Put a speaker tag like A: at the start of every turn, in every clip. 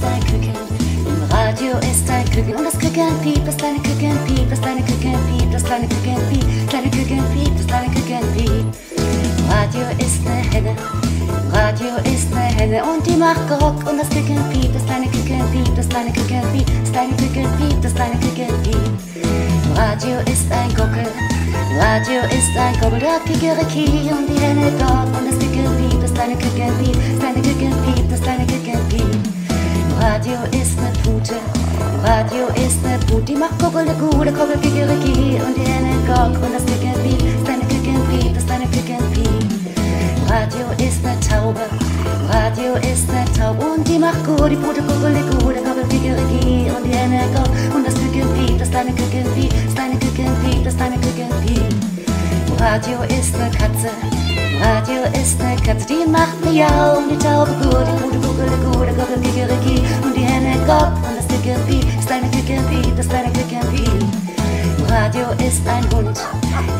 A: ist ein Küken, im Radio ist ein Küken und das Küken piept, das kleine Küken piept, das kleine Küken piept, das kleine Küken piept, kleine Küken piept, das kleine Küken piept. Radio ist eine Henne, Radio ist eine Henne und die macht Gerock und das Küken piept, das kleine Küken piept, das kleine Küken piept, das kleine Küken piept, das kleine Küken piept. Radio ist ein Gockel, Radio ist ein Gockel, der Kikeriki und die Henne dort und das Küken piept, das kleine Küken piept, das kleine Küken piept, das kleine Küken piept. Radio ist ne Pute, Radio ist ne Pute, die macht Kuckelegu, der Kuckel Kikeriki und die Henne Gock und das Küken piept, das kleine Küken piept, das kleine Küken piept. Radio ist ne Taube, Radio ist ne Taube. Und die macht gut, die Pute Kuckelegu, der Kuckel Kikeriki und die Henne Gock und das Küken piept, das kleine Küken piept, das kleine Küken piept, das kleine Küken piept. Radio ist ne Katze, Radio ist ne Katze, die macht Miau und die Taube. Gut, die Pute der Kuckel Kikeriki und die Henne Gock und das piept, das kleine Küken piept, das kleine Küken piept. Radio ist ein Hund,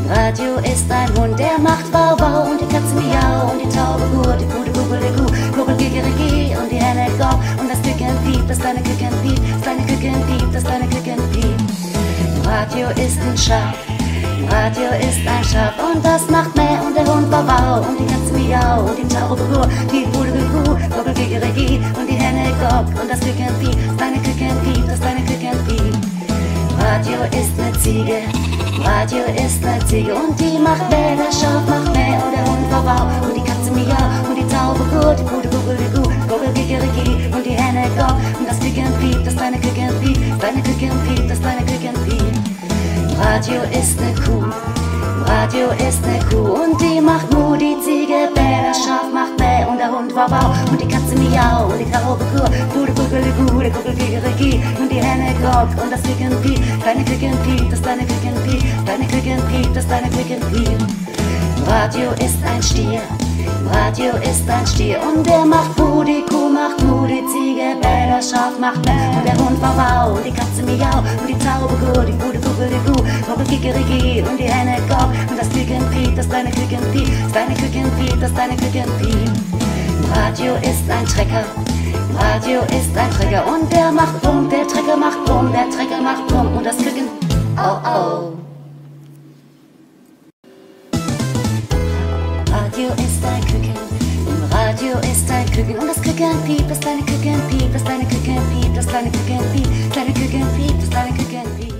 A: Radio ist ein Hund, der macht Wow Wow und die Katze Miau und die Taube gut, die Pute Kuckelegu, Kuckel Kikeriki und die Henne Gock und das Küken piept, das kleine Küken piept, das kleine Küken piept, das kleine Küken piept. Radio ist ein Schaf, Radio ist ein Schaf und das macht Mäh und der Hund war wow und die Katze miau und die Taube gur, die Bude Kuh, Kuckel Kikeriki und die Gock und das Küken piep, das kleine Küken piep, das kleine Küken piep. Radio ist ne Ziege, Radio ist ne Ziege und die macht Mäh, das Schaf macht Mäh und der Hund war wow und die Katze miau und die Taube gur, die Bude Kuh, Kuckel Kikeriki und die Henne Gock und das Küken piep, das kleine Küken piep, das kleine Küken piep, das kleine Küken piep. Radio ist ne Kuh, Radio ist ne Kuh und die macht Mu, die Ziege wow und die Katze miau und die Taube kur, Bude Kuckel Kuh, der Kuckel Kikeriki und die Henne Gock und das Küken piep, kleine Küken piep, das kleine Küken piep, kleine Küken piep, das kleine Küken piep. Radio ist ein Stier, Radio ist ein Stier. Und der macht Mu, die Kuh macht Mu, die Ziege bäh, das Schaf macht bäh und der Hund war wow und die Katze miau. Und die Taube kur, die Bude Kuckel Kuh, Kuckel Kikeriki und die Henne Gock und das Küken piep, das kleine Küken piep, das kleine Küken piep, das kleine Küken piep. Radio ist ein Trecker, Radio ist ein Trecker. Und der macht Bumm, der Trecker macht Bumm, der Trecker macht Bumm und das Küken, au au. Radio ist ein Küken, im Radio ist ein Küken. Und das Küken piept, das kleine Küken piept, das kleine Küken piept, das kleine Küken piept, das kleine Küken piept, das kleine Küken piept.